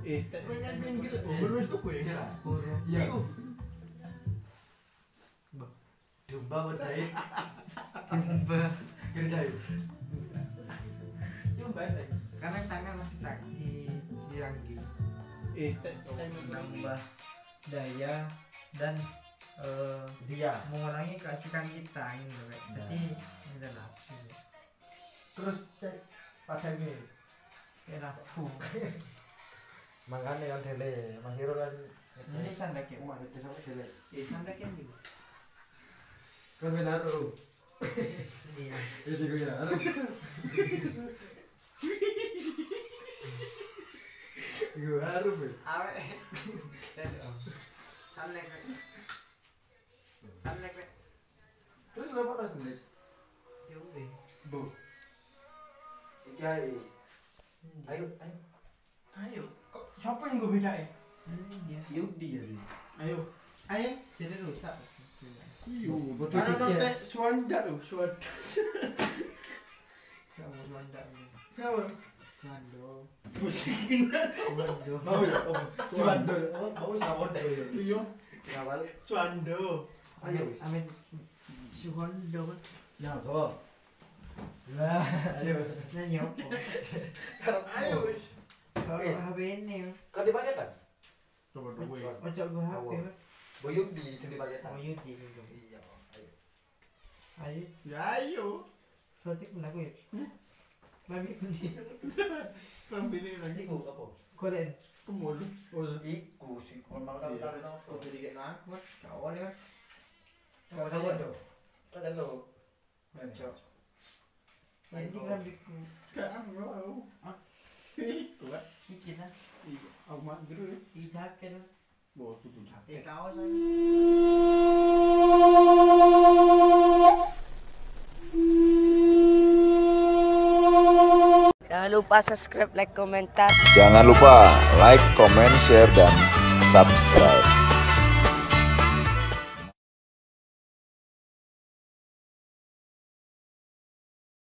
Iya. Domba berdaya. Domba. Yo balik. Karena tangan masih tak di Eh, menambah daya dan eh, Dia. mengurangi keasikan kita gitu Pak. Jadi ini lah. Terus cek pada ini. Makanya kan dele, Mas Hiro kan. Ini sandak ya. Wah, itu sampai dele. Eh sandak kan juga. Kan benaru. Iya. Isi gue ya. Gue harum ya. Awe. Sandak. Pak. Sandak. Pak. Terus kenapa pas nih? Udah. Bu. Iki ae. Ayo, ayo. ayo. 샤프인 거 회자해. 여기야. 아유. 아예 제대로 사. 이거 뭐 나는 너 수완다 수완. 자, 수완다. 자, 수완도. 무슨 수완도. 수완도. 어, 수완도. 이요. 나발 수완도. 아니, 아멘. 수완도. 나 거. 라. 아니, 나 녀. 아유 eh. HBN. Kan dibayar kan? Coba dulu ya. Macam gue HP. Boyum di sini bayar kan? Boyum di sini. Iya. Ayo. Ya ayo. Berarti kena gue. Mami kundi. Mami ini lagi gue apa? Koren. Kemulu. Iku sih. Kalau malam tahu tahu tahu. Kau jadi kena. Kawan ya. Kawan kawan tuh. Kau tahu. Macam. Nanti kan di. Kamu. Bawa tutup jaket. kaos. Jangan lupa subscribe, like, komentar. Jangan lupa like, comment, share, dan subscribe.